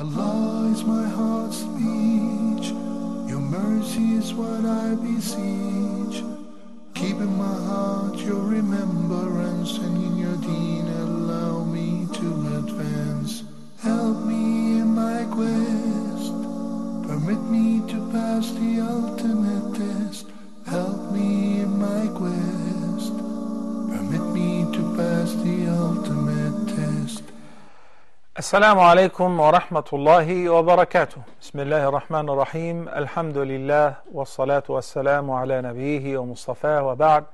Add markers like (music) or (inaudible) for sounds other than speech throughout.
Allah is my heart's speech. Your mercy is what I beseech. Keep in my heart your remembrance and in your deen allow me to advance. Help me in my quest. Permit me to pass the ultimate test. Help me in my quest. Permit me to pass the ultimate test. السلام عليكم ورحمة الله وبركاته بسم الله الرحمن الرحيم الحمد لله والصلاة والسلام على نبيه ومصطفاه وبعد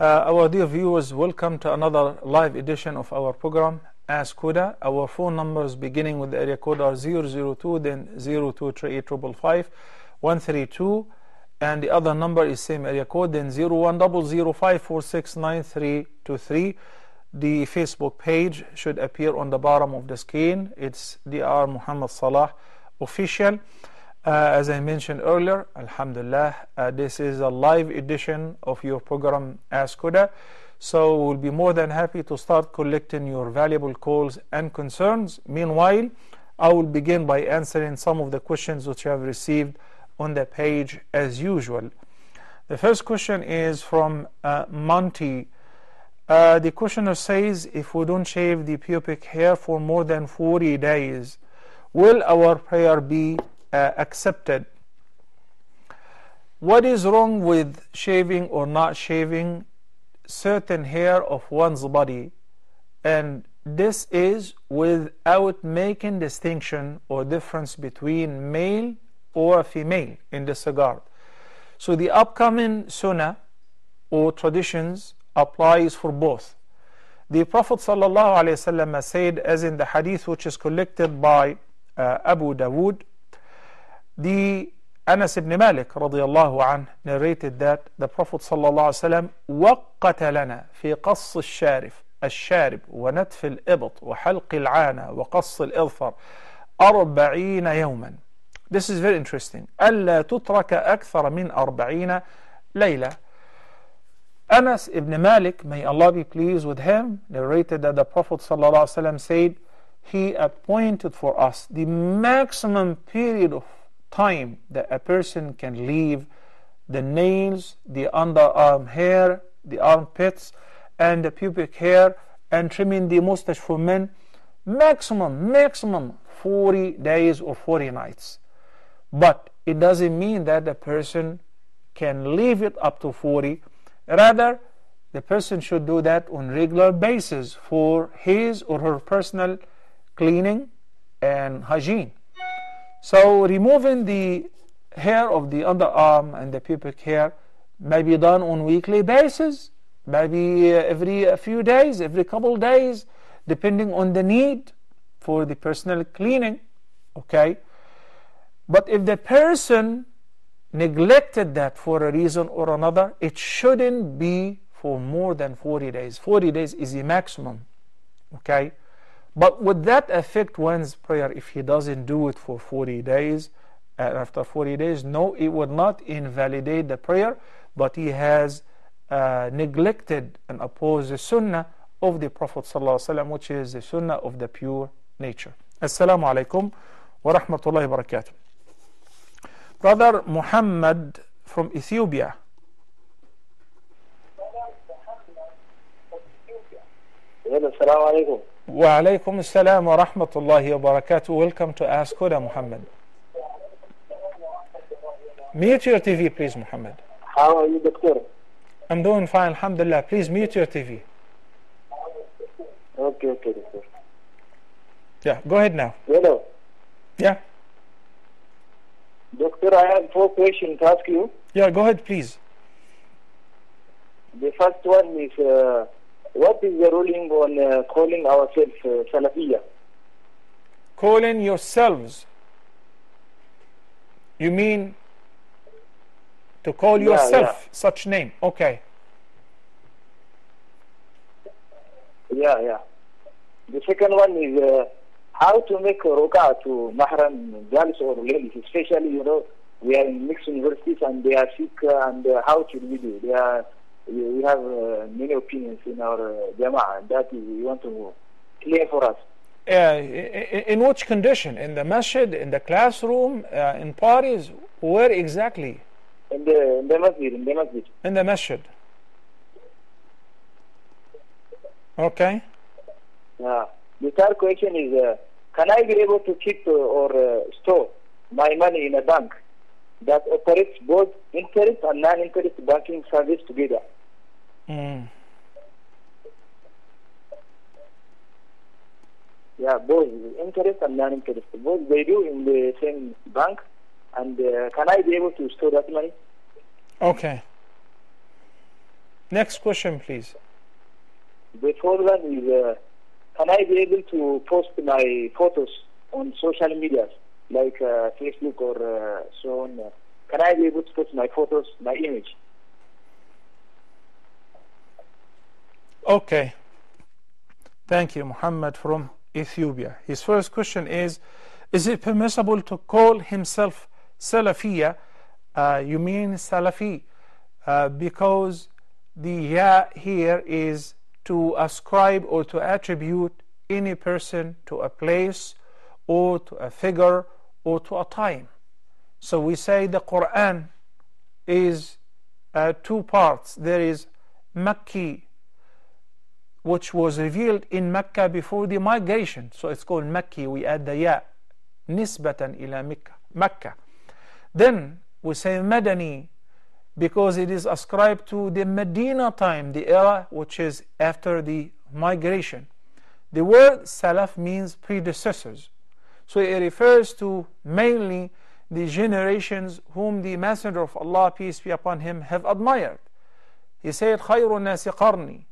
uh, Our dear viewers, welcome to another live edition of our program Ask Huda. Our phone numbers beginning with the area code are 002 then 0238 132 and the other number is same area code then 010054692323 the Facebook page should appear on the bottom of the screen. It's Dr. Muhammad Salah official. Uh, as I mentioned earlier, Alhamdulillah, uh, this is a live edition of your program Ask Huda. So we'll be more than happy to start collecting your valuable calls and concerns. Meanwhile, I will begin by answering some of the questions which I have received on the page as usual. The first question is from uh, Monty. Uh, the questioner says if we don't shave the pubic hair for more than 40 days, will our prayer be uh, accepted? What is wrong with shaving or not shaving certain hair of one's body? And this is without making distinction or difference between male or female in this regard. So the upcoming sunnah or traditions applies for both. The Prophet ﷺ said, as in the hadith which is collected by uh, Abu Dawood, the Anas ibn Malik radiallahu anh narrated that the Prophet ﷺ وقت لنا في قص الشارف الشارب ونتف الإبط وحلق العانة وقص الإظفر أربعين يوما This is very interesting ألا تترك أكثر من أربعين ليلة Anas ibn Malik, may Allah be pleased with him, narrated that the Prophet ﷺ said, He appointed for us the maximum period of time that a person can leave the nails, the underarm hair, the armpits, and the pubic hair, and trimming the mustache for men. Maximum, maximum 40 days or 40 nights. But it doesn't mean that the person can leave it up to 40 Rather, the person should do that on regular basis for his or her personal cleaning and hygiene. So removing the hair of the underarm and the pubic hair may be done on weekly basis, maybe uh, every a few days, every couple days, depending on the need for the personal cleaning. Okay? But if the person neglected that for a reason or another, it shouldn't be for more than 40 days. 40 days is the maximum. Okay? But would that affect one's prayer if he doesn't do it for 40 days? And after 40 days, no, it would not invalidate the prayer, but he has uh, neglected and opposed the sunnah of the Prophet ﷺ, which is the sunnah of the pure nature. Assalamu alaikum wa rahmatullahi wa barakatuh. Brother Muhammad from Ethiopia. السلام عليكم وعليكم السلام ورحمة الله وبركاته. Welcome to Ask Huda, Muhammad. Mute your TV, please, Muhammad. How are you, doctor? I'm doing fine, Alhamdulillah. Please mute your TV. Okay, okay, doctor. Yeah, go ahead now. Hello. Yeah, Doctor, I have four questions to ask you. yeah, go ahead, please. The first one is, uh, what is the ruling on uh, calling ourselves uh, Salafiyya? Calling yourselves. You mean to call Yeah, yourself such name? Okay. Yeah, yeah. The second one is uh, how to make a ruqa to mahram girls or ladies, especially, you know, we are in mixed universities and they are sick uh, and uh, how should we do? They are, we have uh, many opinions in our uh, jama'ah and that is, we want to clear for us. Uh, in which condition? In the masjid, in the classroom, uh, in parties? Where exactly? In the in the masjid, in the masjid. In the masjid. Okay. Yeah. The third question is, uh, can I be able to keep uh, or uh, store my money in a bank that operates both interest and non-interest banking service together? Mm. Yeah, both interest and non-interest. Both they do in the same bank. And uh, can I be able to store that money? Okay. Next question, please. The fourth one is, uh, can I be able to post my photos on social media, like uh, Facebook or uh, so on? Can I be able to post my photos, my image? Okay. Thank you, Muhammad from Ethiopia. His first question is Is it permissible to call himself Salafiya? Uh, you mean Salafi? Uh, because the ya here is to ascribe or to attribute any person to a place or to a figure or to a time. So we say the Quran is uh, two parts. There is Makki which was revealed in Mecca before the migration. So it's called Makki. We add the ya, nisbatan ila Mecca. Then we say Madani because it is ascribed to the Medina time, the era which is after the migration. The word Salaf means predecessors. So it refers to mainly the generations whom the Messenger of Allah, peace be upon him, have admired. He said, خَيْرُ النَّاسِ قَرْنِي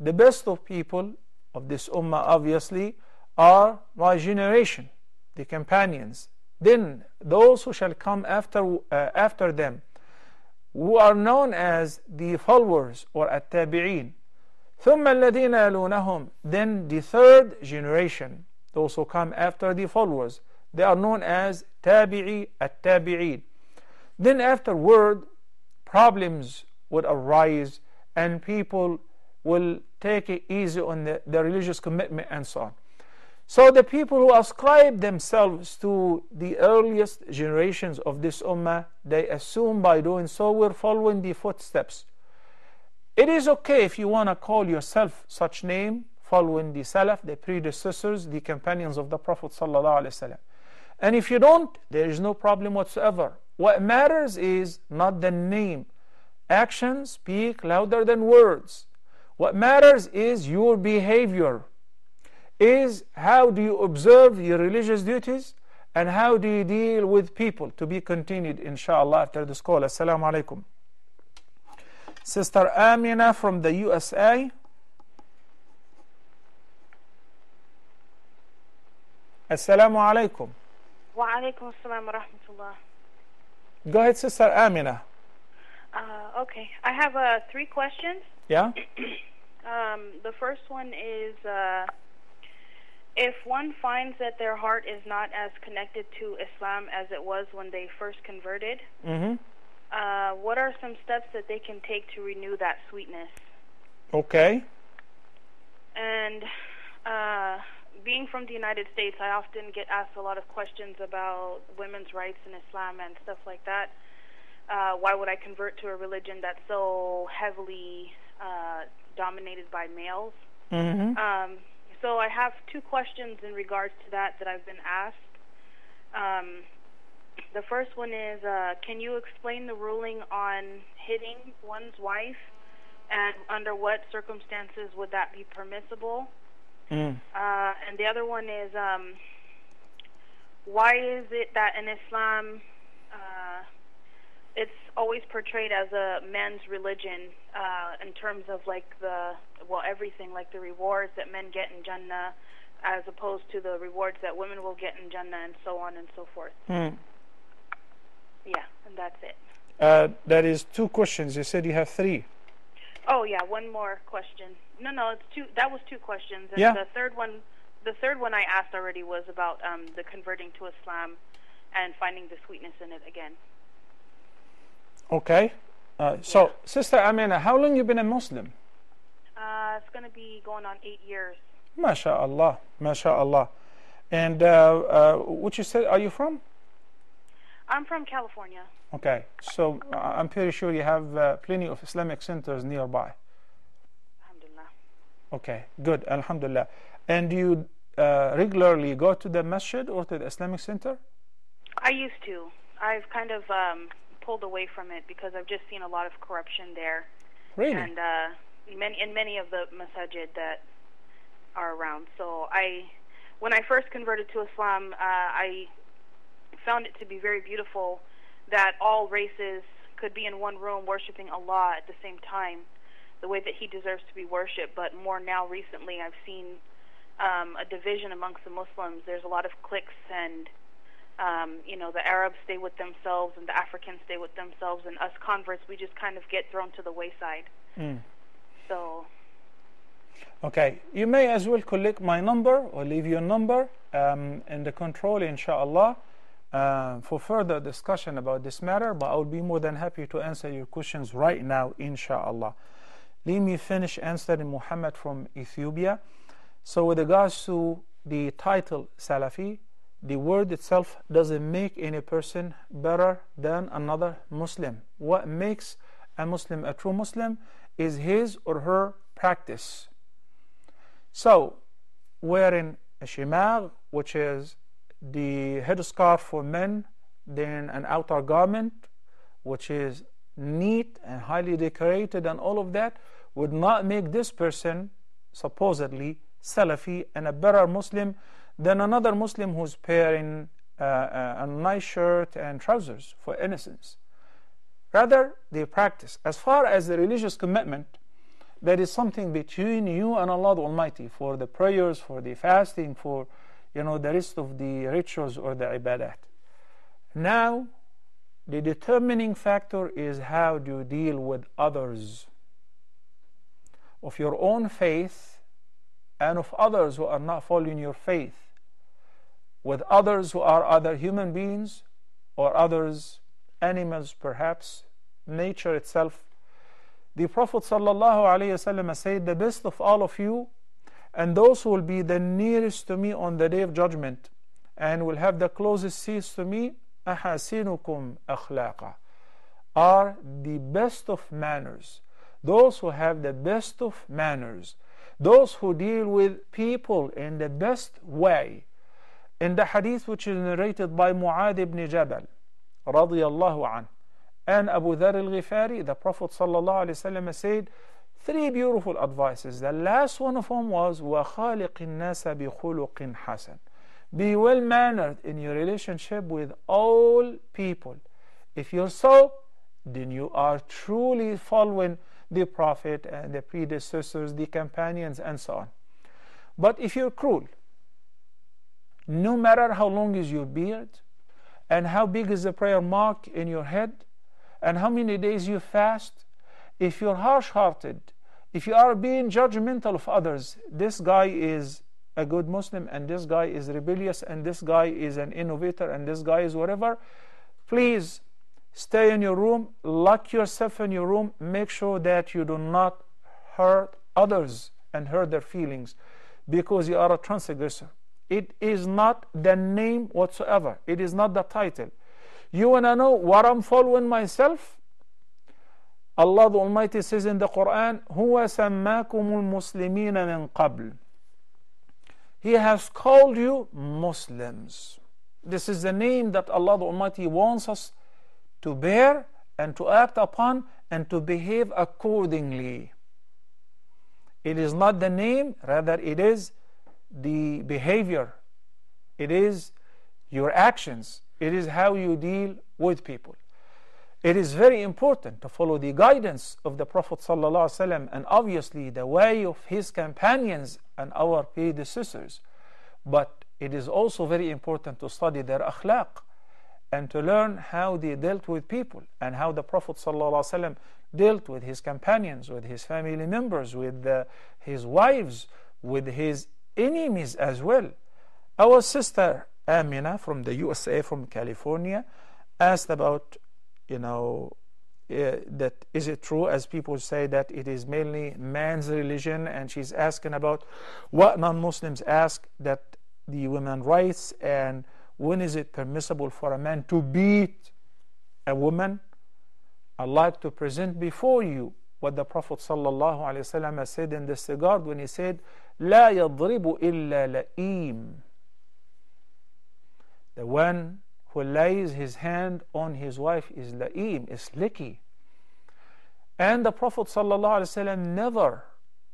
the best of people of this ummah obviously are my generation the companions then those who shall come after uh, after them who are known as the followers or at-tabi'in ثم الذين يلونهم then the third generation those who come after the followers they are known as tabi'i at-tabi'in then afterward problems would arise and people will take it easy on the, the religious commitment and so on. So the people who ascribe themselves to the earliest generations of this ummah, they assume by doing so we're following the footsteps. It is okay if you want to call yourself such name, following the Salaf, the predecessors, the companions of the Prophet ﷺ. And if you don't, there is no problem whatsoever. What matters is not the name. Actions speak louder than words. What matters is your behavior is how do you observe your religious duties and how do you deal with people to be continued inshallah after this call assalamu alaikum. Sister amina from the usa assalamu alaikum. Wa alaikum assalam wa rahmatullah. Go ahead sister amina. Uh, okay. I have uh, three questions. Yeah? (clears throat) Um, the first one is uh, if one finds that their heart is not as connected to Islam as it was when they first converted, Mm-hmm. uh, what are some steps that they can take to renew that sweetness? Okay. And uh, being from the United States, I often get asked a lot of questions about women's rights in Islam and stuff like that. Uh, why would I convert to a religion that's so heavily uh, dominated by males? Mm-hmm. Um, so I have two questions in regards to that that I've been asked. Um, the first one is, uh, can you explain the ruling on hitting one's wife, and under what circumstances would that be permissible? Mm. Uh, and the other one is, um, why is it that in Islam uh, it's always portrayed as a men's religion uh, in terms of like the well everything like the rewards that men get in Jannah as opposed to the rewards that women will get in Jannah and so on and so forth. Mm. Yeah, and that's it. Uh, that is two questions. You said you have three. Oh yeah, one more question. No, no, it's two. That was two questions. And Yeah. The third one, the third one I asked already was about um, the converting to Islam and finding the sweetness in it again. Okay. Uh, so, Sister Amina, how long you been a Muslim? Uh, it's going to be going on eight years. MashaAllah, MashaAllah. And uh, uh, which you said, are you from? I'm from California. Okay, so I'm pretty sure you have uh, plenty of Islamic centers nearby. Alhamdulillah. Okay, good, Alhamdulillah. And do you uh, regularly go to the masjid or to the Islamic center? I used to. I've kind of um, pulled away from it because I've just seen a lot of corruption there, Really? and uh, many in many of the masajid that are around. So I, when I first converted to Islam, uh, I found it to be very beautiful that all races could be in one room worshiping Allah at the same time, the way that He deserves to be worshipped. But more now, recently, I've seen um, a division amongst the Muslims. There's a lot of cliques, and um, you know, the Arabs stay with themselves, and the Africans stay with themselves, and us converts, we just kind of get thrown to the wayside. Mm. So Okay, you may as well collect my number or leave your number um, in the control, inshallah, uh, for further discussion about this matter. But I will be more than happy to answer your questions right now, inshallah. Let me finish answering Muhammad from Ethiopia. So, with regards to the title Salafi, the word itself doesn't make any person better than another Muslim. What makes a Muslim a true Muslim is his or her practice. So, wearing a shimag, which is the headscarf for men, then an outer garment, which is neat and highly decorated, and all of that, would not make this person supposedly Salafi and a better Muslim than another Muslim who's wearing uh, uh, a nice shirt and trousers for innocence. Rather, they practice. As far as the religious commitment, that is something between you and Allah the Almighty for the prayers, for the fasting, for you know the rest of the rituals or the ibadat. Now, the determining factor is how do you deal with others of your own faith and of others who are not following your faith, with others who are other human beings or others, animals perhaps, nature itself. The Prophet ﷺ said, The best of all of you, and those who will be the nearest to me on the day of judgment, and will have the closest seats to me, أحسنكم أخلاقا, are the best of manners. Those who have the best of manners. Those who deal with people in the best way. In the hadith which is narrated by Mu'adh ibn Jabal, radiyallahu anhu, and Abu Dhar al-Ghifari, the Prophet ﷺ said three beautiful advices. The last one of them was وَخَالِقِ النَّاسَ بِخُلُقٍ حَسَنٍ Be well-mannered in your relationship with all people. If you're so, then you are truly following the Prophet and the predecessors, the companions, and so on. But if you're cruel, no matter how long is your beard, and how big is the prayer mark in your head, and how many days you fast, if you're harsh hearted, if you are being judgmental of others, this guy is a good Muslim, and this guy is rebellious, and this guy is an innovator, and this guy is whatever, please stay in your room, lock yourself in your room, make sure that you do not hurt others and hurt their feelings because you are a transgressor. It is not the name whatsoever, it is not the title. You want to know what I'm following myself? Allah the Almighty says in the Quran, هو سماكم المسلمين من قبل. He has called you Muslims. This is the name that Allah the Almighty wants us to bear and to act upon and to behave accordingly. It is not the name, rather, it is the behavior, it is your actions, it is how you deal with people. It is very important to follow the guidance of the Prophet ﷺ and obviously the way of his companions and our predecessors. But it is also very important to study their akhlaq and to learn how they dealt with people and how the Prophet ﷺ dealt with his companions, with his family members, with uh, his wives, with his enemies as well. Our sister Amina from the USA, from California, asked about, you know, uh, that is it true as people say that it is mainly man's religion and she's asking about what non-muslims ask that the women rights and when is it permissible for a man to beat a woman i'd like to present before you what the prophet sallallahu said in this regard when he said لا يضرب إلا لئيم the one who lays his hand on his wife is la'im, is licky. And the Prophet ﷺ never,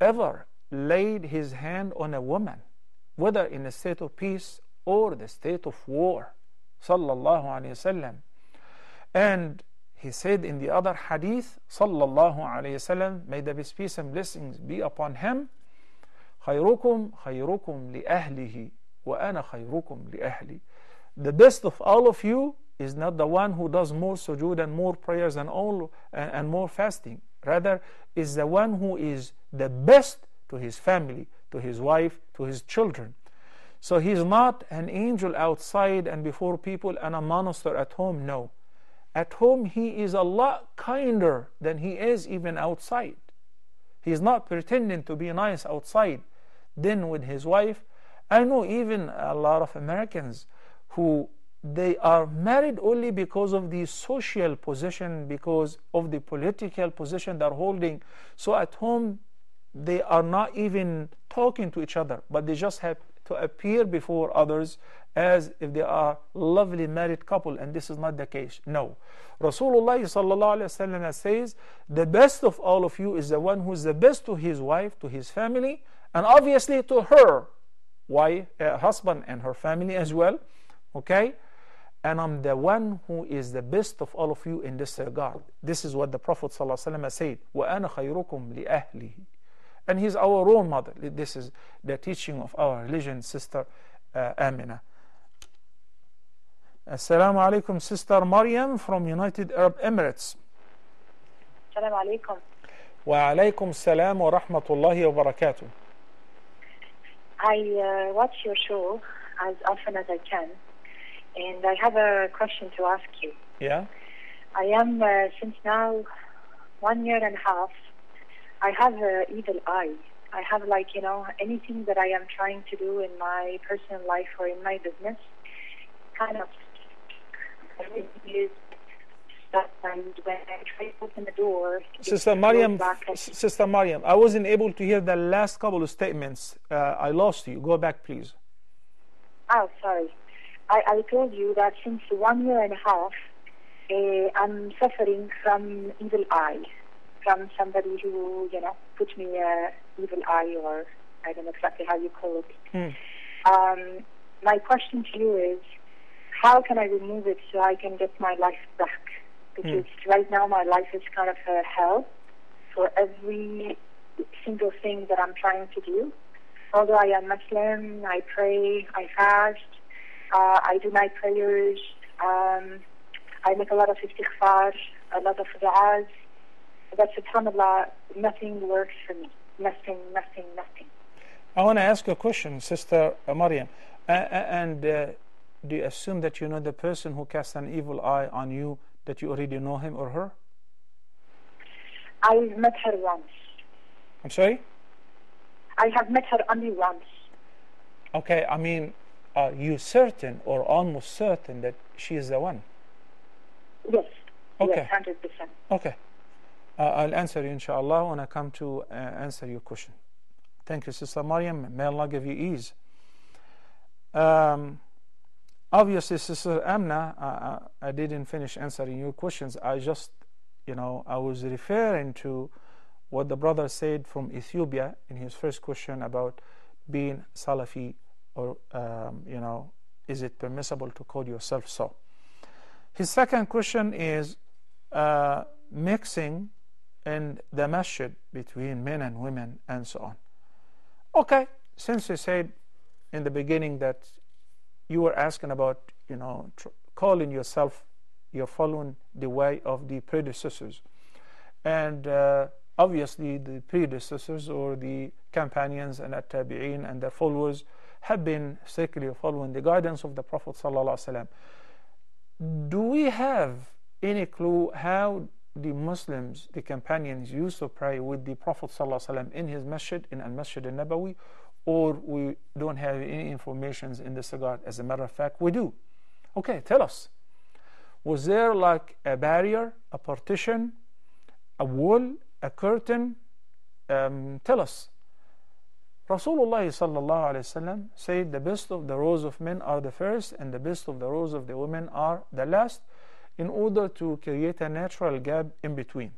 ever laid his hand on a woman, whether in a state of peace or the state of war. Sallallahu alayhi wasallam. And he said in the other hadith, Sallallahu alayhi wasallam, may the peace and blessings be upon him, خيركم خيركم لأهله وأنا خيركم لأهلي the best of all of you is not the one who does more sujood and more prayers and all and, and more fasting rather is the one who is the best to his family to his wife to his children so he's not an angel outside and before people and a monster at home no at home he is a lot kinder than he is even outside he's not pretending to be nice outside then with his wife i know even a lot of americans who they are married only because of the social position, because of the political position they're holding. So at home, they are not even talking to each other, but they just have to appear before others as if they are lovely married couple, and this is not the case. No. Rasulullah says, the best of all of you is the one who is the best to his wife, to his family, and obviously to her wife, uh, husband, and her family as well. Okay? And I'm the one who is the best of all of you in this regard. This is what the Prophet ﷺ said. وَأَنَا خَيْرُكُمْ لِأَهْلِهِ And he's our role model. This is the teaching of our religion, Sister uh, Amina. Assalamu alaikum, Sister Maryam from United Arab Emirates. Assalamu alaikum. Wa alaikum salam wa rahmatullahi wa barakatuh. I uh, watch your show as often as I can and I have a question to ask you. Yeah. I am uh, since now one year and a half. I have an evil eye. I have like you know anything that I am trying to do in my personal life or in my business, kind of is when I try to open the door, Sister Mariam, Sister Mariam, I wasn't able to hear the last couple of statements. Uh, I lost you. Go back, please. Oh, sorry. I, I told you that since one year and a half, uh, I'm suffering from evil eye, from somebody who, you know, put me a evil eye, or I don't know exactly how you call it. Hmm. Um, my question to you is, how can I remove it so I can get my life back? Because right now my life is kind of a hell for every single thing that I'm trying to do. Although I am Muslim, I pray, I fast, uh, I do my prayers. Um, I make a lot of istighfar, a lot of du'as. But subhanAllah, nothing works for me. Nothing, nothing, nothing. I want to ask a question, Sister Maryam. Uh, and uh, do you assume that you know the person who cast an evil eye on you, that you already know him or her? I met her once. I'm sorry? I have met her only once. Okay, I mean, are you certain or almost certain that she is the one? Yes. Okay. Yes, 100%. Okay. Uh, I'll answer you, inshallah, when I come to uh, answer your question. Thank you, Sister Maryam. May Allah give you ease. Um, obviously, Sister Amna, uh, I didn't finish answering your questions. I just, you know, I was referring to what the brother said from Ethiopia in his first question about being Salafi or um, you know is it permissible to call yourself so his second question is uh, mixing in the masjid between men and women and so on okay since you said in the beginning that you were asking about you know calling yourself you're following the way of the predecessors and uh, obviously the predecessors or the companions and at-tabi'in and their followers have been strictly following the guidance of the Prophet. Do we have any clue how the Muslims, the companions, used to pray with the Prophet in his masjid, in Al Masjid al Nabawi, or we don't have any information in this regard. As a matter of fact, we do. Okay, tell us. Was there like a barrier, a partition, a wall, a curtain? Um, tell us. Rasulullah sallallahu alaihi wasallam said the best of the rows of men are the first and the best of the rows of the women are the last in order to create a natural gap in between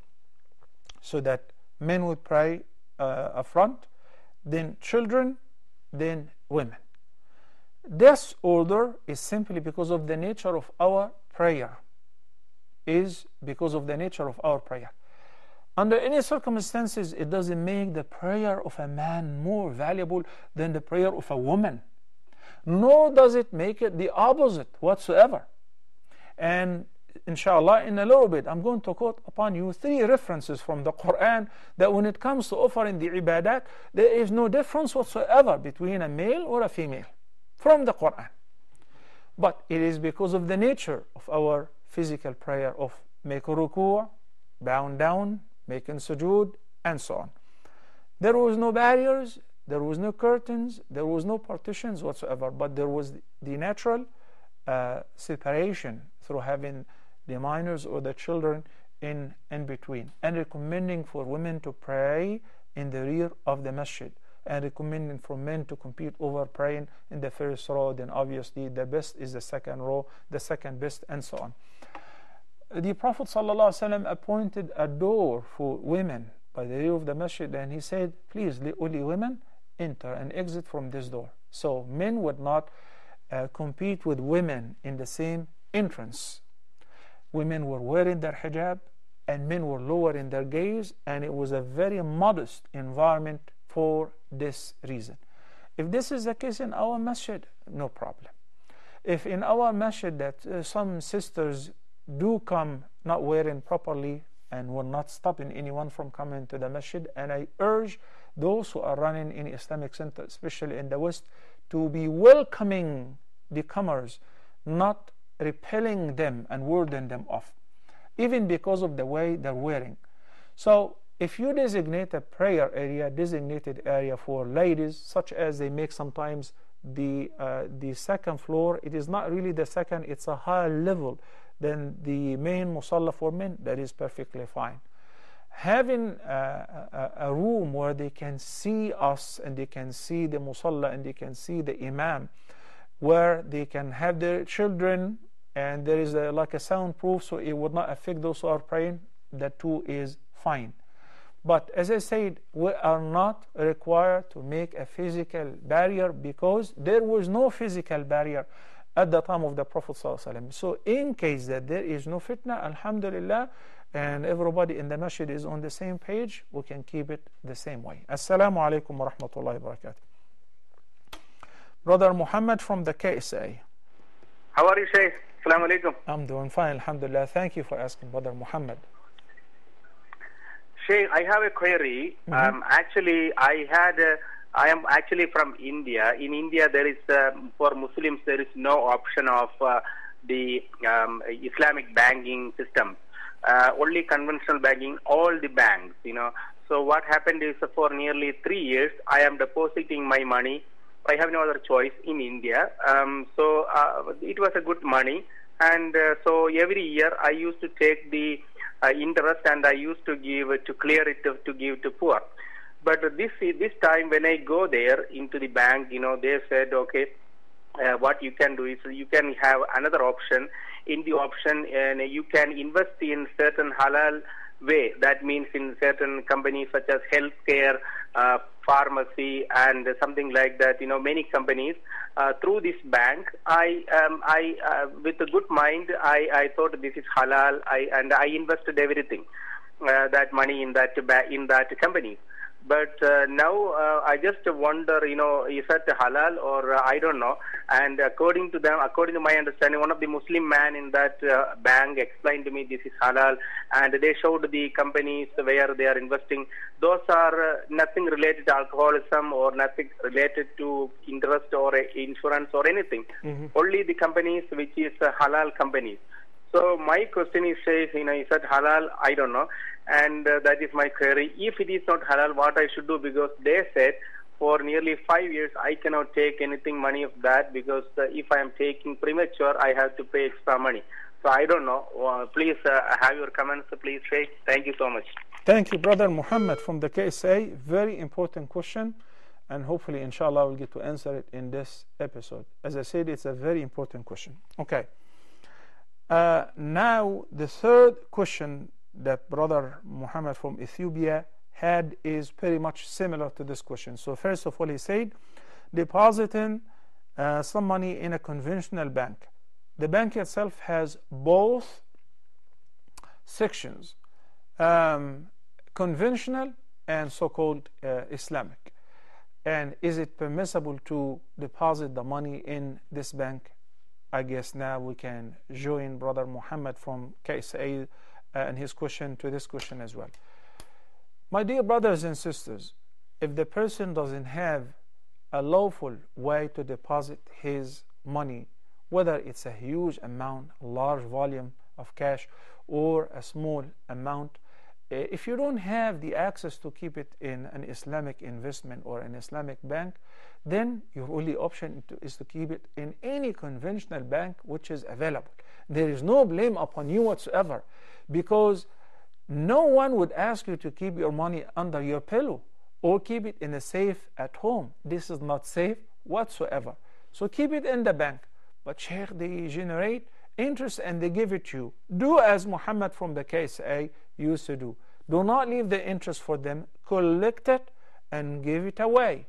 so that men would pray uh, front then children then women this order is simply because of the nature of our prayer is because of the nature of our prayer under any circumstances, it doesn't make the prayer of a man more valuable than the prayer of a woman. Nor does it make it the opposite whatsoever. And inshallah, in a little bit, I'm going to quote upon you three references from the Quran that when it comes to offering the ibadat, there is no difference whatsoever between a male or a female from the Quran. But it is because of the nature of our physical prayer of make ruku', bound down, making sujood, and so on. There was no barriers, there was no curtains, there was no partitions whatsoever, but there was the natural uh, separation through having the minors or the children in, in between, and recommending for women to pray in the rear of the masjid, and recommending for men to compete over praying in the first row, then obviously the best is the second row, the second best, and so on the Prophet ﷺ appointed a door for women by the rear of the masjid and he said, please let only women enter and exit from this door. So men would not uh, compete with women in the same entrance. Women were wearing their hijab and men were lowering their gaze and it was a very modest environment for this reason. If this is the case in our masjid, no problem. If in our masjid that uh, some sisters do come not wearing properly and will not stopping anyone from coming to the masjid. And I urge those who are running in Islamic center, especially in the West, to be welcoming the comers, not repelling them and warding them off, even because of the way they're wearing. So if you designate a prayer area, designated area for ladies, such as they make sometimes the uh, the second floor, it is not really the second; it's a higher level then the main musalla for men, that is perfectly fine. Having a, a, a, room where they can see us and they can see the musalla and they can see the imam, where they can have their children and there is a, like a soundproof so it would not affect those who are praying, that too is fine. But as I said, we are not required to make a physical barrier because there was no physical barrier at the time of the Prophet. So in case that there is no fitna, alhamdulillah, and everybody in the masjid is on the same page, we can keep it the same way. Assalamu alaikum wa rahmatullahi wa barakatuh. Brother Muhammad from the KSA. How are you, Shaykh? Assalamu alaikum. I'm doing fine, alhamdulillah. Thank you for asking, Brother Muhammad. Shaykh, I have a query. Mm -hmm. um, actually, I had a I am actually from India. In India, there is uh, for Muslims there is no option of uh, the um, Islamic banking system. Uh, only conventional banking. All the banks, you know. So what happened is for nearly three years, I am depositing my money. I have no other choice in India. Um, so uh, it was a good money, and uh, so every year I used to take the interest and I used to give to clear it to, to give to poor. But this this time when I go there into the bank, you know, they said, okay, uh, what you can do is you can have another option. In the option, and you can invest in certain halal way. That means in certain companies such as healthcare, uh, pharmacy, and something like that. You know, many companies uh, through this bank. I, um, I, uh, with a good mind, I, I thought this is halal. I and I invested everything, uh, that money in that in that company. But uh, now uh, I just wonder, you know, is that halal or uh, I don't know. And according to them, according to my understanding, one of the Muslim man in that uh, bank explained to me this is halal, and they showed the companies where they are investing. Those are uh, nothing related to alcoholism or nothing related to interest or insurance or anything. Mm-hmm. Only the companies which is uh, halal companies. So my question is, says, you know, is that halal? I don't know, and uh, that is my query. If it is not halal, what I should do? Because they said for nearly five years I cannot take anything money of that because uh, if I am taking premature, I have to pay extra money. So I don't know. Uh, please uh, have your comments, please, Sheikh. Thank you so much. Thank you, brother Muhammad from the KSA. Very important question, and hopefully, inshallah, we'll get to answer it in this episode. As I said, it's a very important question. Okay. Uh, now, the third question that brother Muhammad from Ethiopia had is pretty much similar to this question. So, first of all, he said, depositing uh, some money in a conventional bank. The bank itself has both sections um, conventional and so called uh, Islamic. And is it permissible to deposit the money in this bank? I guess now we can join Brother Muhammad from KSA and his question to this question as well. My dear brothers and sisters, if the person doesn't have a lawful way to deposit his money, whether it's a huge amount, a large volume of cash, or a small amount, eh, if you don't have the access to keep it in an Islamic investment or an Islamic bank, then your only option is to keep it in any conventional bank which is available. There is no blame upon you whatsoever because no one would ask you to keep your money under your pillow or keep it in a safe at home. This is not safe whatsoever. So keep it in the bank. But Sheikh, they generate interest and they give it to you. Do as Muhammad from the KSA used to do. Do not leave the interest for them. Collect it and give it away.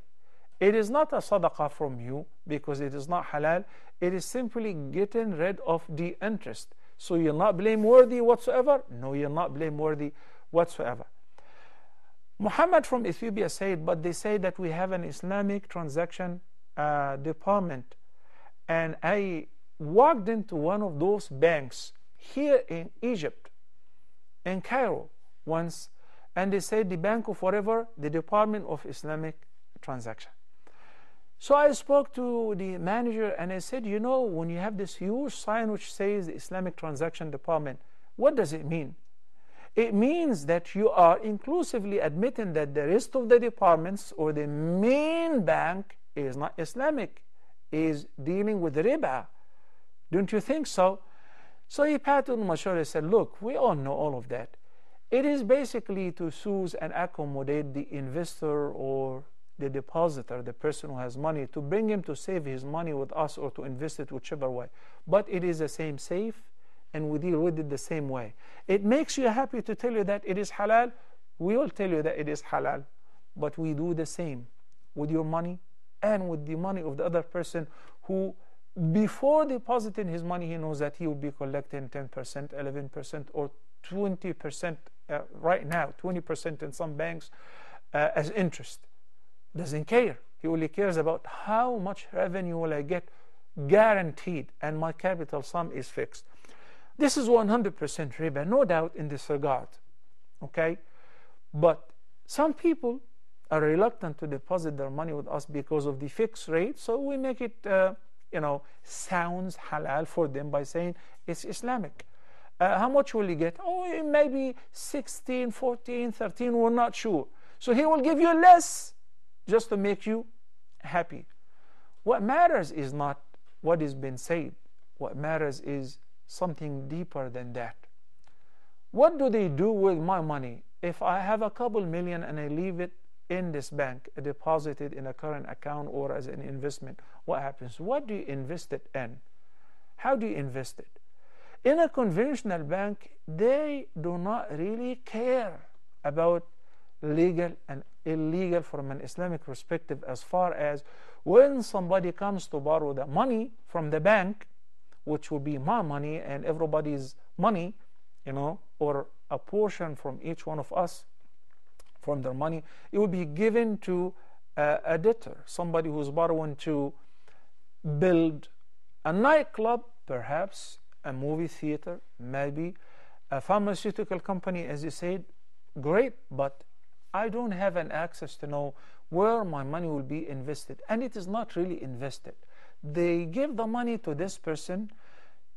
It is not a sadaqah from you because it is not halal. It is simply getting rid of the interest. So you're not blameworthy whatsoever? No, you're not blameworthy whatsoever. Muhammad from Ethiopia said, but they say that we have an Islamic transaction uh, department. And I walked into one of those banks here in Egypt, in Cairo, once, and they said the Bank of whatever, the Department of Islamic Transaction. So I spoke to the manager and I said, you know, when you have this huge sign which says Islamic Transaction Department, what does it mean? It means that you are inclusively admitting that the rest of the departments or the main bank is not Islamic, is dealing with riba. Don't you think so? So he patted on shoulder and said, Look, we all know all of that. It is basically to soothe and accommodate the investor or the depositor, the person who has money, to bring him to save his money with us or to invest it whichever way. But it is the same safe and we deal with it the same way. It makes you happy to tell you that it is halal. We will tell you that it is halal, but we do the same with your money and with the money of the other person who before depositing his money he knows that he will be collecting 10% 11% or 20% uh, right now 20% in some banks uh, as interest doesn't care. He only cares about how much revenue will I get guaranteed and my capital sum is fixed. This is 100% riba, no doubt in this regard. Okay? But some people are reluctant to deposit their money with us because of the fixed rate, so we make it, uh, you know, sounds halal for them by saying it's Islamic. Uh, how much will you get? Oh, maybe 16, 14, 13, we're not sure. So he will give you less just to make you happy. What matters is not what is being said. What matters is something deeper than that. What do they do with my money? If I have a couple million and I leave it in this bank, deposited in a current account or as an investment, what happens? What do you invest it in? How do you invest it? In a conventional bank, they do not really care about legal and illegal from an Islamic perspective as far as when somebody comes to borrow the money from the bank, which will be my money and everybody's money, you know, or a portion from each one of us from their money, it will be given to a debtor, somebody who's borrowing to build a nightclub, perhaps a movie theater, maybe a pharmaceutical company, as you said, great, but I don't have an access to know where my money will be invested. And it is not really invested. They give the money to this person.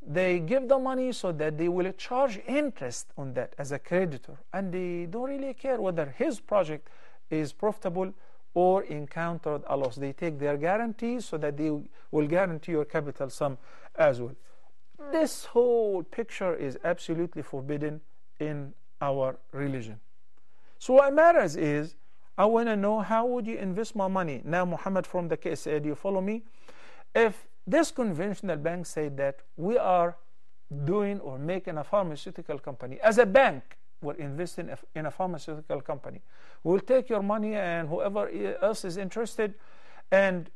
They give the money so that they will charge interest on that as a creditor. And they don't really care whether his project is profitable or encountered a loss. They take their guarantees so that they will guarantee your capital sum as well. This whole picture is absolutely forbidden in our religion so what matters is I want to know how would you invest my money? Now Muhammad from the case do you follow me? If this conventional bank said that we are doing or making a pharmaceutical company as a bank we're investing in a pharmaceutical company we'll take your money and whoever else is interested and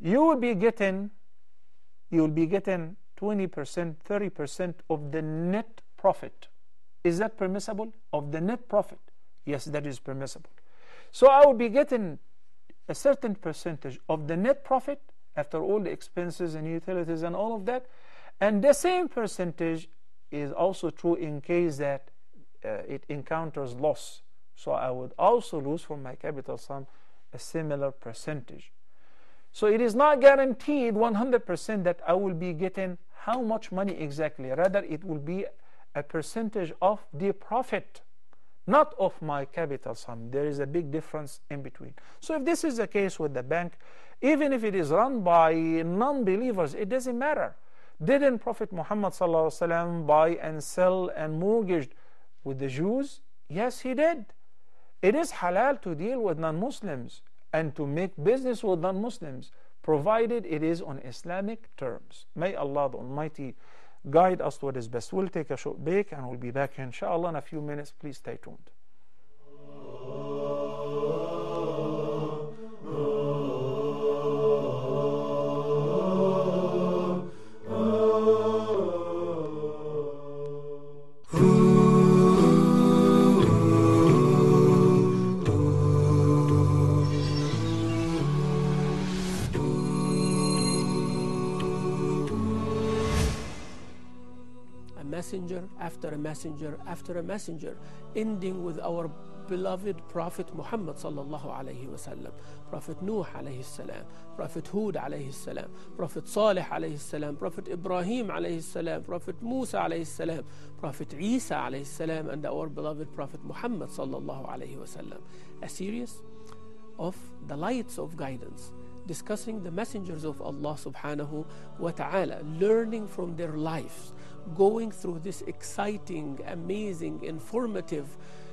you will be getting you will be getting 20% 30% of the net profit. Is that permissible? Of the net profit yes that is permissible so i will be getting a certain percentage of the net profit after all the expenses and utilities and all of that. And the same percentage is also true in case that uh, it encounters loss. So I would also lose from my capital sum a similar percentage. So it is not guaranteed 100% that I will be getting how much money exactly. Rather, it will be a percentage of the profit, not of my capital sum. There is a big difference in between. So if this is the case with the bank, even if it is run by non-believers it doesn't matter didn't prophet muhammad buy and sell and mortgaged with the jews yes he did it is halal to deal with non-muslims and to make business with non-muslims provided it is on islamic terms may allah the almighty guide us to what is best. We'll take a short break and we'll be back inshallah in a few minutes. Please stay tuned messenger after a messenger, ending with our beloved Prophet Muhammad sallallahu alayhi wasallam, Prophet Nuh alayhi salam, Prophet Hud alayhi salam, Prophet Salih alayhi salam, Prophet Ibrahim alayhi salam, Prophet Musa alayhi salam, Prophet Isa alayhi salam, and our beloved Prophet Muhammad sallallahu alayhi wasallam. A series of the lights of guidance discussing the messengers of Allah subhanahu wa ta'ala, learning from their lives, going through this exciting, amazing, informative,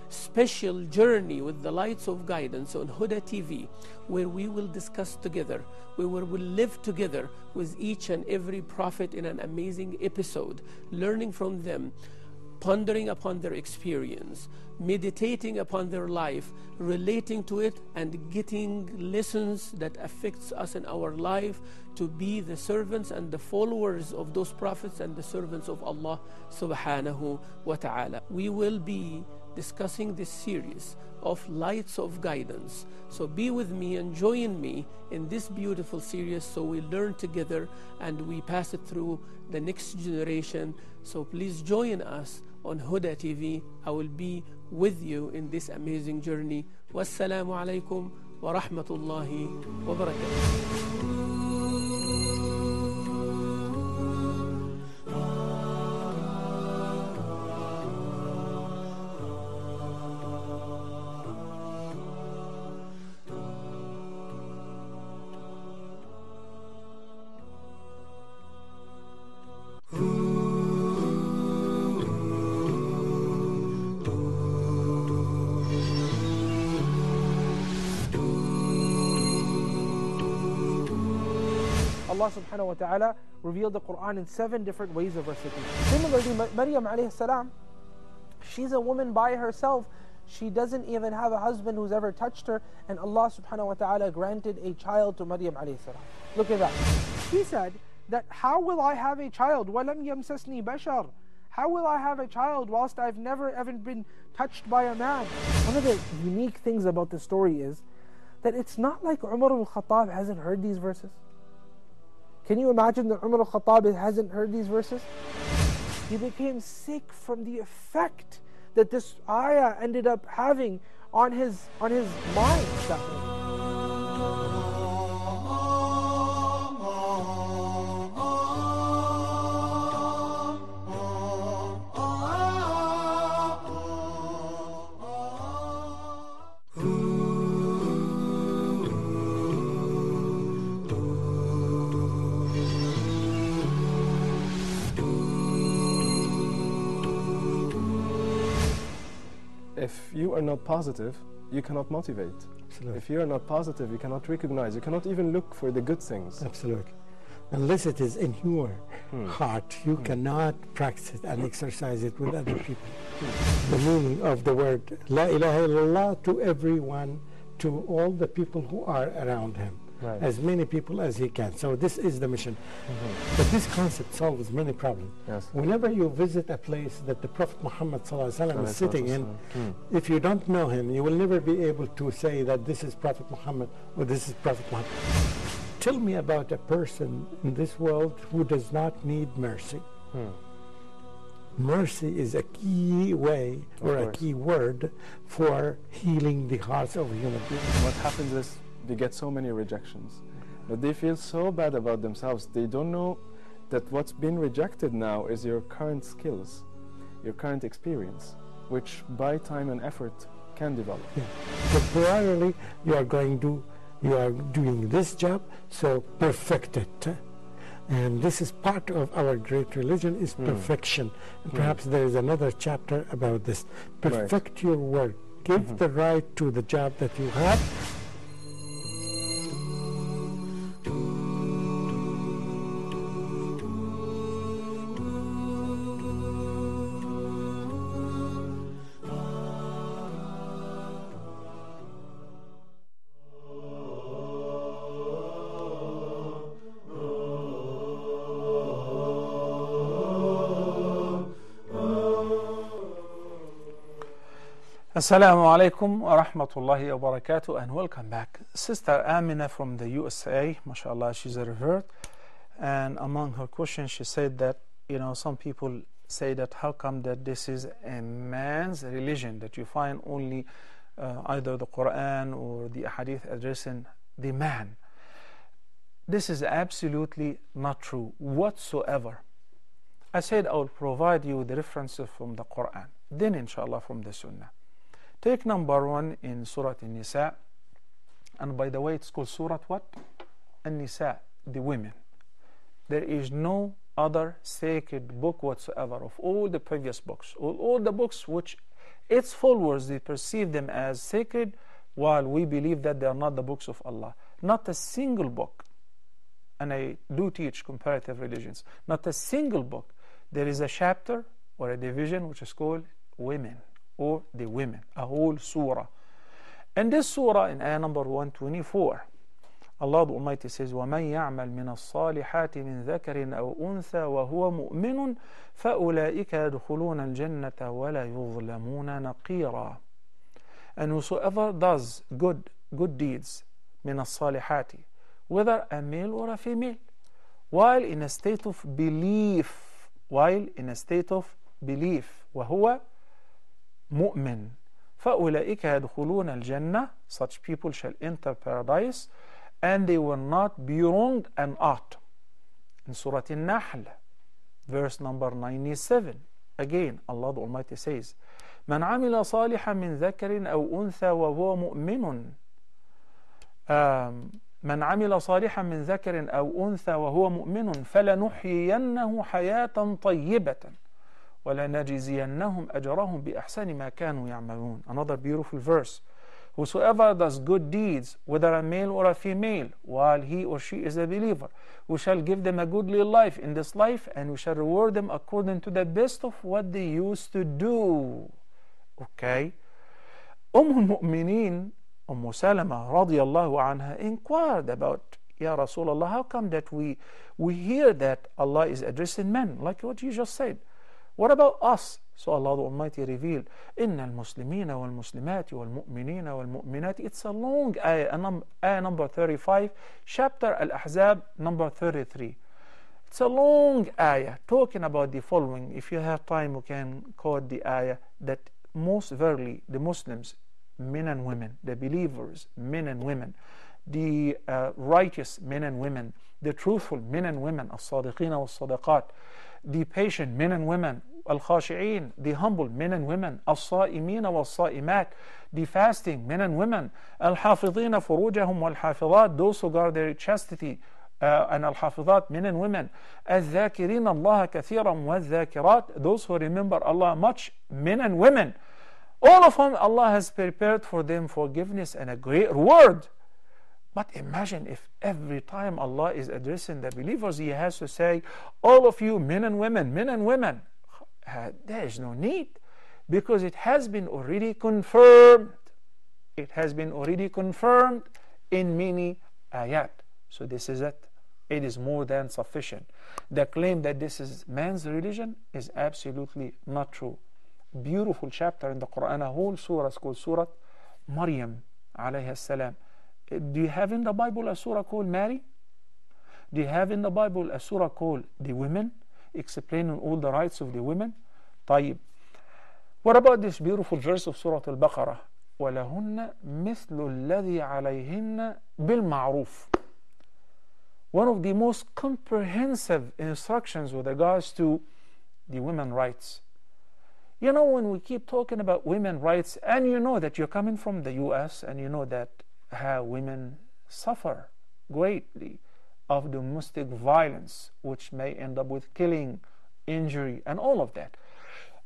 special journey with the lights of guidance on Huda TV, where we will discuss together, where we will live together with each and every prophet in an amazing episode, learning from them pondering upon their experience, meditating upon their life, relating to it, and getting lessons that affects us in our life to be the servants and the followers of those prophets and the servants of Allah subhanahu wa ta'ala. We will be discussing this series of lights of guidance. So be with me and join me in this beautiful series so we learn together and we pass it through the next generation. So please join us on Huda TV. I will be with you in this amazing journey. Wassalamu alaikum wa rahmatullahi wa barakatuh. Allah subhanahu wa ta'ala revealed the Quran in seven different ways of recitation. Similarly, Maryam alayhi salam, she's a woman by herself. She doesn't even have a husband who's ever touched her, and Allah subhanahu wa ta'ala granted a child to Maryam alayhi salam. Look at that. She said that how will I have a child? وَلَمْ يَمْسَسْنِي بَشَرٌ how will I have a child whilst I've never even been touched by a man? One of the unique things about this story is that it's not like Umar al-Khattab hasn't heard these verses. Can you imagine that Umar al-Khattab hasn't heard these verses? He became sick from the effect that this ayah ended up having on his on his mind positive, you cannot motivate. Absolutely. If you are not positive, you cannot recognize, you cannot even look for the good things. Absolutely. Unless it is in your Hmm. heart, you hmm. cannot practice it and hmm. exercise it with hmm. other people. The meaning of the word La ilaha illallah to everyone, to all the people who are around him. Right. As many people as he can. So this is the mission. Mhm. But this concept solves many problems. Yes. Whenever you visit a place that the Prophet Muhammad is sitting in, Hmm. if you don't know him, you will never be able to say that this is Prophet Muhammad or this is Prophet Muhammad. Tell me about a person in this world who does not need mercy. Hmm. Mercy is a key way Of or a key word for healing the hearts of human beings. What happens is they get so many rejections, but they feel so bad about themselves. They don't know that what's been rejected now is your current skills, your current experience, which by time and effort can develop. Temporarily, you are going to, you are doing this job, so perfect it. And this is part of our great religion is Hmm. perfection. And Hmm. perhaps there is another chapter about this. Right. Perfect your work. Give Mhm. the right to the job that you have. Assalamu alaikum wa rahmatullahi wa barakatuh and welcome back. Sister Amina from the USA, mashallah, she's a revert. And among her questions, she said that, you know, some people say that how come that this is a man's religion, that you find only uh, either the Quran or the Hadith addressing the man. This is absolutely not true whatsoever. I said I will provide you with the references from the Quran, then inshallah from the Sunnah. Take number one in Surah An-Nisa, and by the way, it's called Surah what? An-Nisa, the women. There is no other sacred book whatsoever of all the previous books, all, all the books which its followers they perceive them as sacred, while we believe that they are not the books of Allah. Not a single book, and I do teach comparative religions. Not a single book. There is a chapter or a division which is called women or the women, a whole surah. And this surah in ayah number 124, Allah the Almighty says, وَمَنْ يَعْمَلْ مِنَ الصَّالِحَاتِ مِنْ ذَكَرٍ أَوْ أُنْثَى وَهُوَ مُؤْمِنٌ فَأُولَئِكَ يَدْخُلُونَ الْجَنَّةَ وَلَا يُظْلَمُونَ نَقِيرًا And whosoever does good, good deeds, من الصالحات, whether a male or a female, while in a state of belief, while in a state of belief, وهو مؤمن فأولئك يدخلون الجنة such people shall enter paradise and they will not be wronged and ought in Surah An-Nahl verse number 97 again Allah the Almighty says من عمل صالحا من ذكر أو أنثى وهو مؤمن من عمل صالحا من ذكر أو أنثى وهو مؤمن فلنحيينه حياة طيبة وَلَنَجِزِيَنَّهُمْ أَجْرَهُمْ بِأَحْسَنِ مَا كَانُوا يَعْمَلُونَ Another beautiful verse. Whosoever does good deeds, whether a male or a female, while he or she is a believer, we shall give them a goodly life in this life, and we shall reward them according to the best of what they used to do. Okay? أم المؤمنين أم سلمة رضي الله عنها inquired about يا رسول الله how come that we, we hear that Allah is addressing men, like what you just said? What about us? So Allah the Almighty revealed, إن المسلمين والمسلمات والمؤمنين والمؤمنات. It's a long ayah, num- ayah number 35, chapter Al-Ahzab number 33. It's a long ayah talking about the following. If you have time, we can quote the ayah that most verily the Muslims, men and women, the believers, men and women, the uh, righteous men and women, the truthful men and women, الصادقين والصدقات, the patient men and women, الخاشعين, the humble men and women, الصائمين والصائمات, the fasting men and women, الحافظين فروجهم والحافظات, those who guard their chastity, uh, and الحافظات men and women, الذاكرين الله كثيرا والذاكرات, those who remember Allah much, men and women, All of whom Allah has prepared for them forgiveness and a great reward. But imagine if every time Allah is addressing the believers, He has to say, All of you, men and women, men and women. Uh, there is no need because it has been already confirmed. It has been already confirmed in many ayat. So this is it. It is more than sufficient. The claim that this is man's religion is absolutely not true. Beautiful chapter in the Quran, a whole surah is called Surah Maryam alayhi salam. Do you have in the Bible a surah called Mary? Do you have in the Bible a surah called the women, explaining all the rights of the women? طيب. What about this beautiful verse of Surah Al-Baqarah? ولهن مثل الذي عليهن بالمعروف one of the most comprehensive instructions with regards to the women rights you know when we keep talking about women rights and you know that you're coming from the US and you know that how women suffer greatly of domestic violence which may end up with killing injury and all of that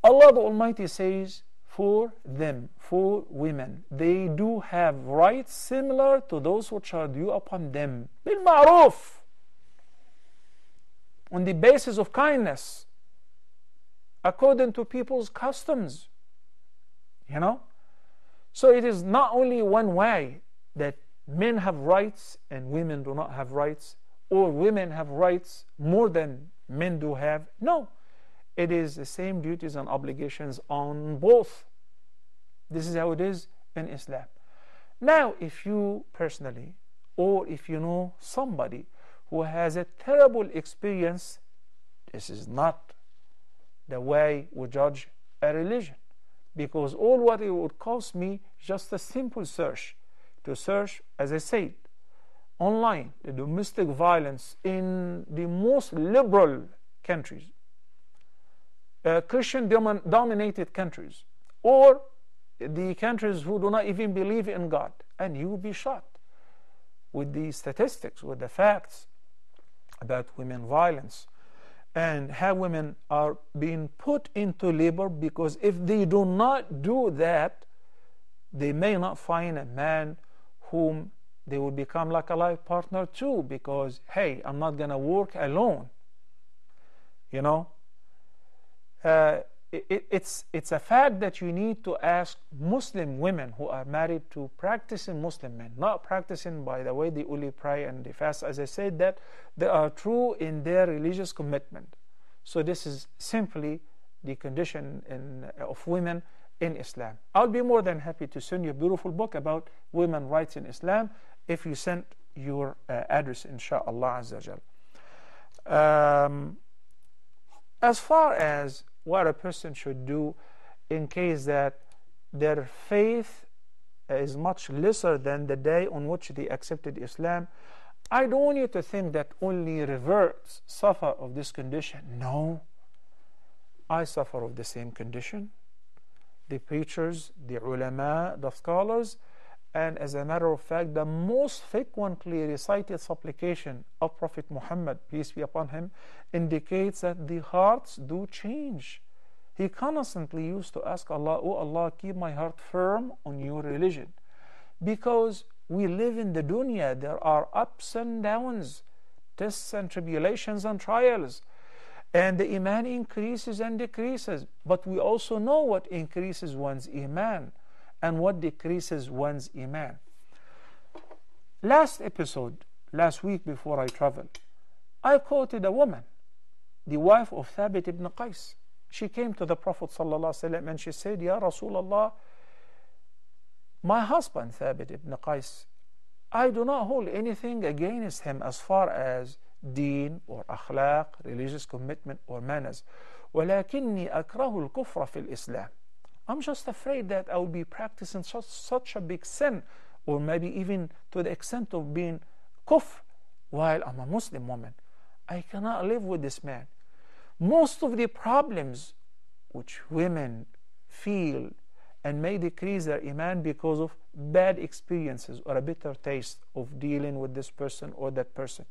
Allah the Almighty says for them, for women. They do have rights similar to those which are due upon them. Bil On the basis of kindness, according to people's customs. You know? So it is not only one way that men have rights and women do not have rights, or women have rights more than men do have. No it is the same duties and obligations on both. This is how it is in Islam. Now, if you personally, or if you know somebody who has a terrible experience, this is not the way we judge a religion. Because all what it would cost me just a simple search to search, as I said, online the domestic violence in the most liberal countries uh, Christian dominated countries or the countries who do not even believe in God, and you will be shocked with the statistics, with the facts about women violence and how women are being put into labor because if they do not do that, they may not find a man whom they will become like a life partner too because hey i'm not going to work alone you know uh, it, it's, it's a fact that you need to ask Muslim women who are married to practicing Muslim men, not practicing by the way they only pray and they fast. As I said, that they are true in their religious commitment. So this is simply the condition in, of women in Islam. I'll be more than happy to send you a beautiful book about women rights in Islam if you send your uh, address, inshallah azza um, as far as what a person should do in case that their faith is much lesser than the day on which they accepted Islam. I don't want you to think that only reverts suffer of this condition. No, I suffer of the same condition. The preachers, the ulama, the scholars, and as a matter of fact, the most frequently recited supplication of Prophet Muhammad, peace be upon him, indicates that the hearts do change. He constantly used to ask Allah, Oh Allah, keep my heart firm on your religion. Because we live in the dunya, there are ups and downs, tests and tribulations and trials. And the Iman increases and decreases. But we also know what increases one's Iman and what decreases one's iman. Last episode, last week before I traveled, I quoted a woman, the wife of Thabit ibn Qais. She came to the Prophet ﷺ and she said, Ya Rasulullah, my husband Thabit ibn Qais, I do not hold anything against him as far as deen or akhlaq, religious commitment or manners. ولكني أكره الكفر في الإسلام I'm just afraid that I will be practicing such, such a big sin, or maybe even to the extent of being kufr while I'm a Muslim woman. I cannot live with this man. Most of the problems which women feel and may decrease their iman because of bad experiences or a bitter taste of dealing with this person or that person.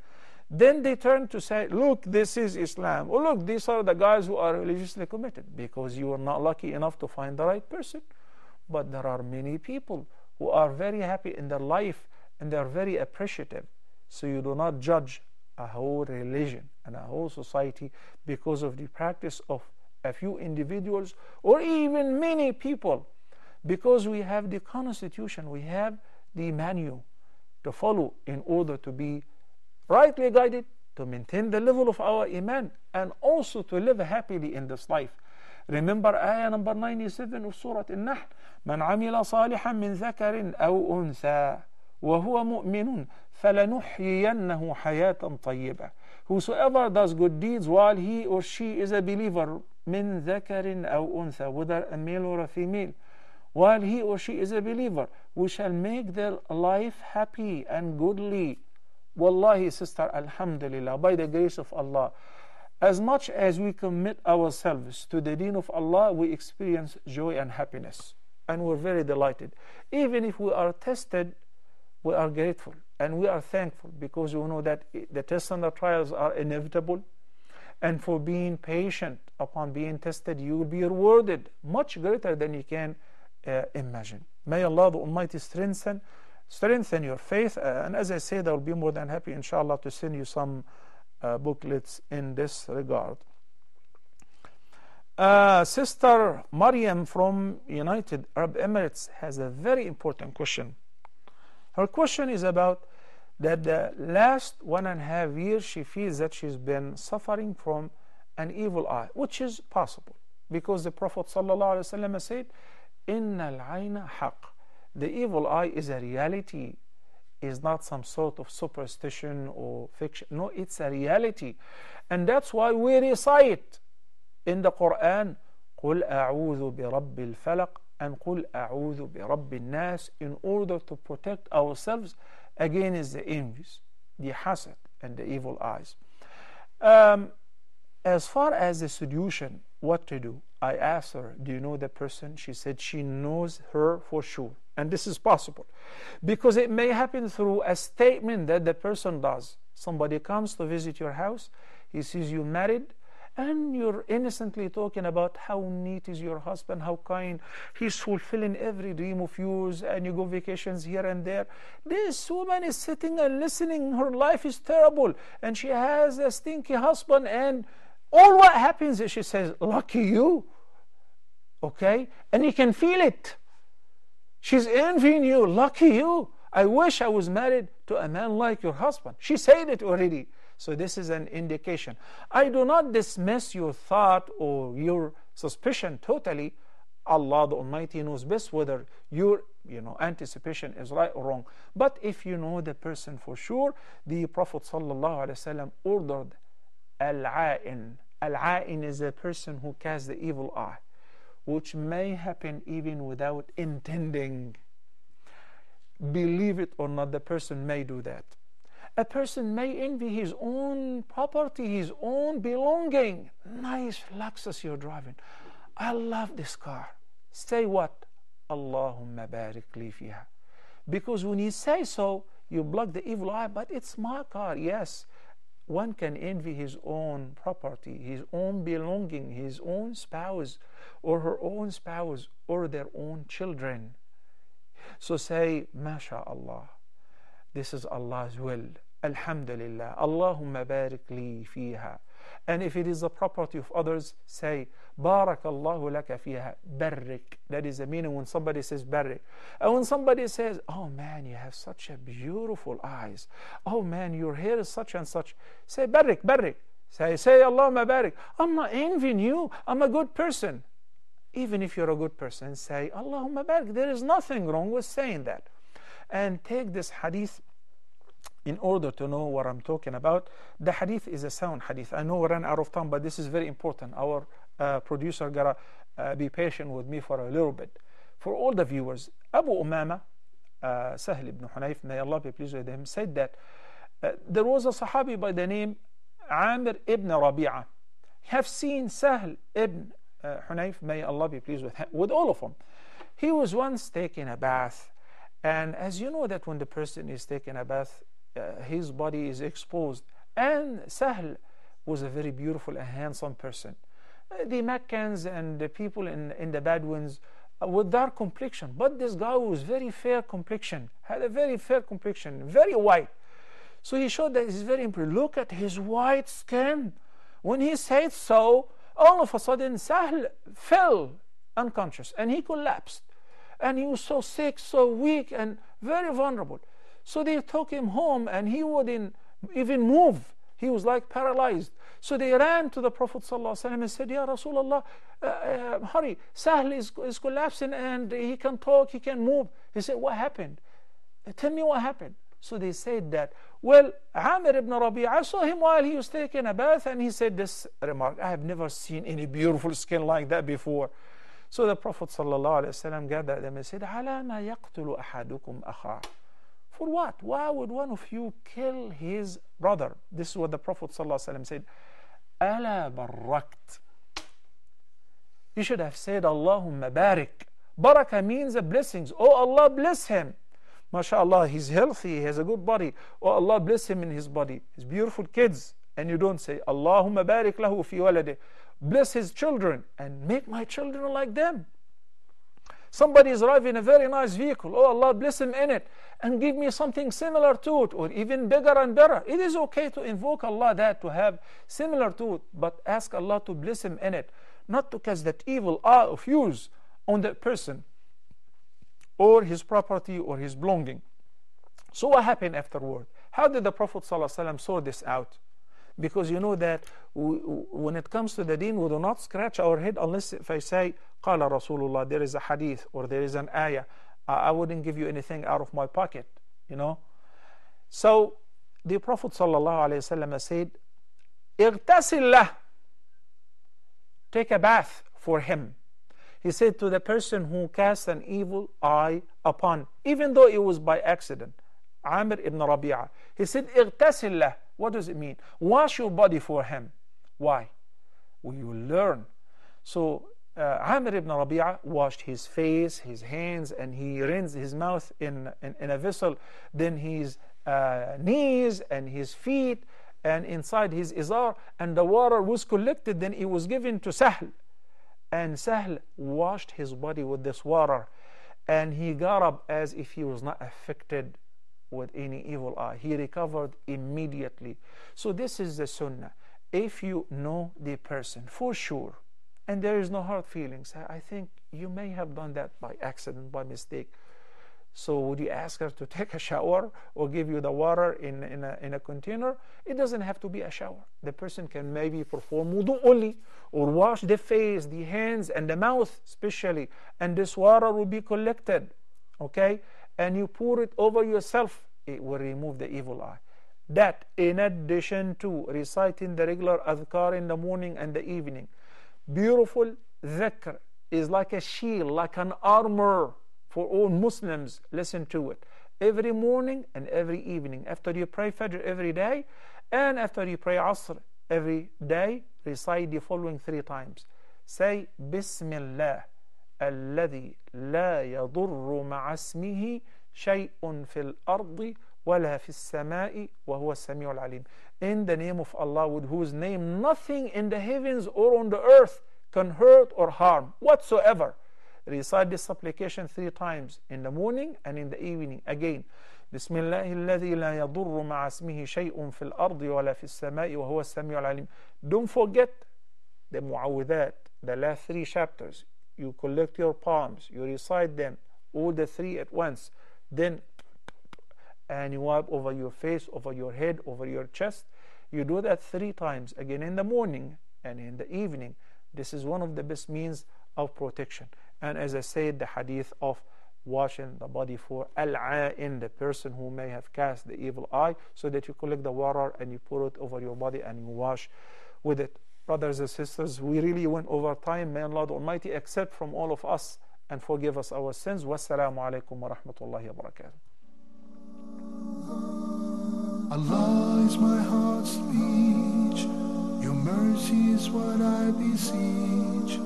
Then they turn to say, look, this is Islam. Oh, look, these are the guys who are religiously committed because you were not lucky enough to find the right person. but there are many people who are very happy in their life and they are very appreciative. So you do not judge a whole religion and a whole society because of the practice of a few individuals or even many people because we have the constitution, we have the manual to follow in order to be rightly guided, to maintain the level of our iman, and also to live happily in this life. Remember ayah number 97 of Surah An-Nahl من عمل صالحا من ذكر أو أنثى وهو مؤمن فلنحيينه حياة طيبة Whosoever does good deeds while he or she is a believer من ذكر أو أنثى whether a male or a female while he or she is a believer we shall make their life happy and goodly Wallahi sister Alhamdulillah by the grace of Allah as much as we commit ourselves to the deen of Allah we experience joy and happiness. And we're very delighted. Even if we are tested we are grateful. And we are thankful because we know that the tests and the trials are inevitable. And for being patient upon being tested you will be rewarded much greater than you can uh, imagine. May allah the almighty strengthen strengthen your faith uh, and as i said i will be more than happy inshallah to send you some uh, booklets in this regard uh, sister Mariam from United Arab Emirates has a very important question. Her question is about that the last one and a half years she feels that she's been suffering from an evil eye, which is possible because the Prophet ﷺ said, "Inna al haq." The evil eye is a reality, is not some sort of superstition or fiction. No, it's a reality, and that's why we recite in the Quran, "قل أعوذ برب الفلق." and قل أعوذ برب الناس in order to protect ourselves against the envies, the hasad, and the evil eyes. Um, as far as the solution, what to do, I asked her, Do you know the person? She said she knows her for sure. And this is possible because it may happen through a statement that the person does. Somebody comes to visit your house, he sees you married, and you're innocently talking about how neat is your husband, how kind, he's fulfilling every dream of yours, and you go vacations here and there. This woman is sitting and listening, her life is terrible, and she has a stinky husband, and all what happens is she says, Lucky you. Okay? And you can feel it. She's envying you, lucky you. I wish I was married to a man like your husband. She said it already. So this is an indication. I do not dismiss your thought or your suspicion totally. Allah the Almighty knows best whether your you know anticipation is right or wrong. But if you know the person for sure, the Prophet ordered al-a'in. Al-a'in is a person who casts the evil eye, which may happen even without intending. Believe it or not, the person may do that. A person may envy his own property, his own belonging. Nice Lexus you're driving. I love this car. Say what? Allahumma barik li fiha. Because when you say so, you block the evil eye, but it's my car. Yes, one can envy his own property, his own belonging, his own spouse, or her own spouse, or their own children. So say, MashaAllah, this is Allah's will. Alhamdulillah. Allahumma barik li fiha. And if it is the property of others, say, Barakallahu laka fiha. Barrik. That is the meaning when somebody says barrik. And when somebody says, Oh man, you have such a beautiful eyes. Oh man, your hair is such and such. Say barrik, barrik. Say, say Allahumma barik. I'm not envying you. I'm a good person. Even if you're a good person, say Allahumma barik. There is nothing wrong with saying that. And take this hadith in order to know what I'm talking about. The hadith is a sound hadith. I know we ran out of time, but this is very important. Our uh, producer gotta uh, be patient with me for a little bit. For all the viewers, Abu Umama, uh, Sahl ibn Hunayf, may Allah be pleased with him, said that uh, there was a Sahabi by the name Amir ibn Rabi'ah. Have seen Sahl ibn uh, Hunayf, may Allah be pleased with him, with all of them. He was once taking a bath, and as you know that when the person is taking a bath, uh, his body is exposed. And Sahl was a very beautiful and handsome person. Uh, the Meccans and the people in, in the Bedouins, with dark complexion. But this guy was very fair complexion, had a very fair complexion, very white. So he showed that he's very impressed. Look at his white skin. When he said so, all of a sudden Sahl fell unconscious and he collapsed. And he was so sick, so weak, and very vulnerable. So they took him home and he wouldn't even move. He was like paralyzed. So they ran to the Prophet ﷺ and said, Ya Rasulullah, uh, uh, hurry, Sahl is, is collapsing and he can talk, he can move. He said, What happened? Tell me what happened. So they said that, well, Amir ibn Rabi'a, I saw him while he was taking a bath and he said this remark, I have never seen any beautiful skin like that before. So the Prophet ﷺ gathered them and said, عَلَى مَا يَقْتُلُ أَحَدُكُمْ أَخَاهُ for what? Why would one of you kill his brother? This is what the Prophet ﷺ said. Ala barakt. You should have said, Allahumma barak. Baraka means a blessings. Oh Allah, bless him. MashaAllah, he's healthy, he has a good body. Oh Allah, bless him in his body. His beautiful kids. And you don't say, Allahumma barik lahu fi walade. Bless his children and make my children like them. Somebody is driving a very nice vehicle. Oh Allah, bless him in it and give me something similar to it or even bigger and better. It is okay to invoke Allah that to have similar to it, but ask Allah to bless him in it, not to cast that evil eye of yours on that person or his property or his belonging. So what happened afterward? How did the Prophet ﷺ sort this out? Because you know that we, when it comes to the deen, we do not scratch our head unless if I say, قال Rasulullah, there is a hadith or there is an ayah. I wouldn't give you anything out of my pocket, you know. So the Prophet ﷺ said, اغتسل Take a bath for him. He said to the person who cast an evil eye upon, even though it was by accident, Amir ibn Rabi'a. He said, اغتسل What does it mean? Wash your body for him. Why? We will learn. So uh, Amir ibn Rabi'a washed his face, his hands, and he rinsed his mouth in, in, in a vessel, then his uh, knees and his feet, and inside his izar, and the water was collected, then it was given to Sahl and Sahl washed his body with this water and he got up as if he was not affected with any evil eye. He recovered immediately. So this is the sunnah. If you know the person for sure, and there is no hard feelings, I think you may have done that by accident, by mistake. So would you ask her to (laughs) take a shower or give you the water in, in, a, in a container? It doesn't have to be a shower. The person can maybe perform wudu only or wash the face, the hands, and the mouth especially. And this water will be collected, okay? And you pour it over yourself. It will remove the evil eye. That in addition to reciting the regular adhkar in the morning and the evening Beautiful dhikr is like a shield, like an armor for all Muslims, listen to it. Every morning and every evening, after you pray Fajr every day, and after you pray Asr every day, recite the following three times. Say, Bismillah, الذي لا يضر مع اسمه شيء في الأرض ولا في السماء وهو السميع العليم. In the name of Allah, with whose name nothing in the heavens or on the earth can hurt or harm whatsoever. Recite this supplication three times in the morning and in the evening. Again, بسم الله الذي لا يضر مع اسمه شيء في الأرض ولا في السماء وهو السميع العليم. Don't forget the muawwidat, the last three chapters. You collect your palms, you recite them, all the three at once. Then, and you wipe over your face, over your head, over your chest. You do that three times, again in the morning and in the evening. This is one of the best means of protection. And as I said, the hadith of washing the body for al-a'in, the person who may have cast the evil eye, so that you collect the water and you pour it over your body and you wash with it. Brothers and sisters, we really went over time. May Allah the Almighty accept from all of us and forgive us our sins. Wassalamu alaikum wa rahmatullahi wa barakatuh. Allah is my heart's speech. Your mercy is what I beseech.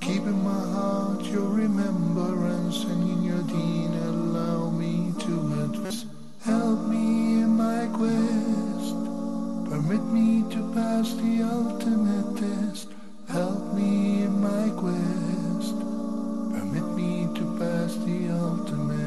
Keep in my heart your remembrance and in your deen allow me to address. Help me in my quest. Permit me to pass the ultimate test. Help me in my quest. Permit me to pass the ultimate